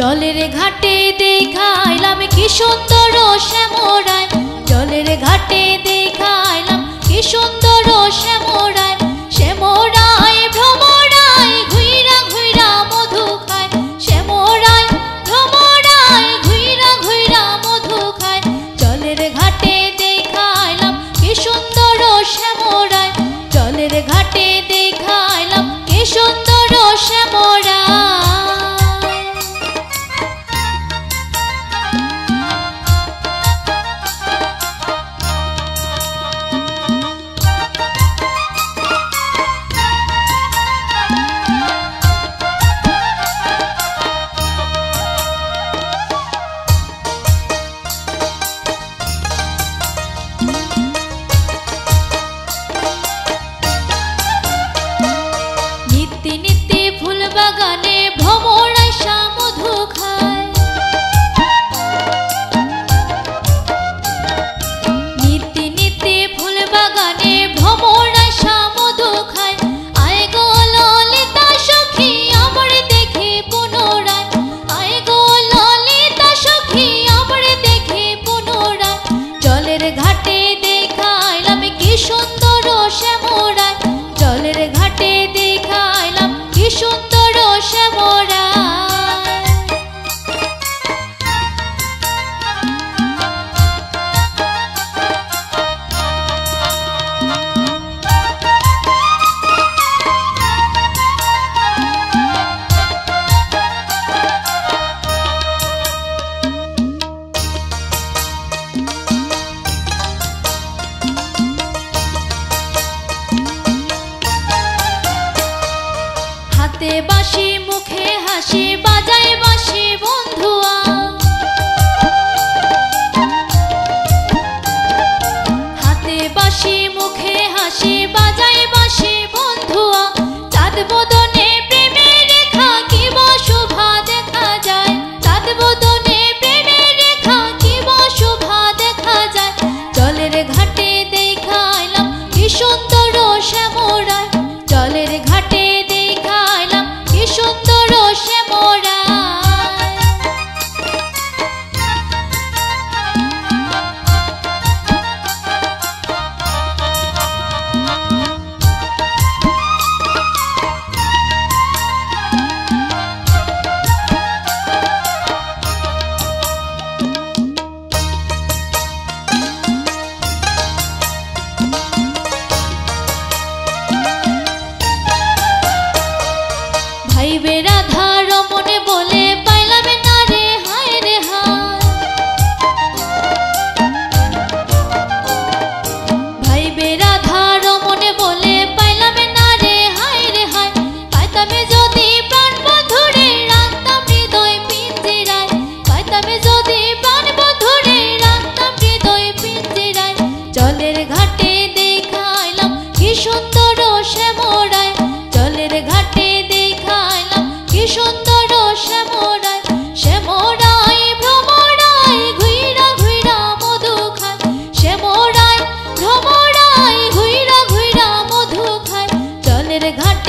জলের ঘাটে দেখাইলাম কি সুন্দর শ্যামরায়। জলের ঘাটে দেখাইলাম কি সুন্দর শ্যামরায়। শ্যামরায়, ভ্রমরায়, ঘুইরা ঘুইরা মধু খায়। শ্যামরায়, ভ্রমরায়, ঘুইরা ঘুইরা মধু খায়। জলের ঘাটে দেখাইলাম কি সুন্দর শ্যামরায়। জলের ঘাটে দেখাইলাম কি সুন্দর শ্যামরায়। হাতে বাঁশি মুখে হাসি, বাজায় বাঁশি বন্ধুয়া। হাতে বাঁশি মুখে হাসি বাঁশি বন্ধুয়া। চাঁদ বদনে রেখা, কি শোভা দেখা যায়? চাঁদ বদনে প্রেমের রেখা, কি শোভা দেখা যায়? জলের ঘাটে দেখাইলাম, কি সুন্দর শ্যামরায়। জলের ঘাটে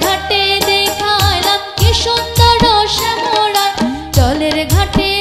ঘাটে দেখালাম কি সুন্দর শ্যামরা জলের ঘাটে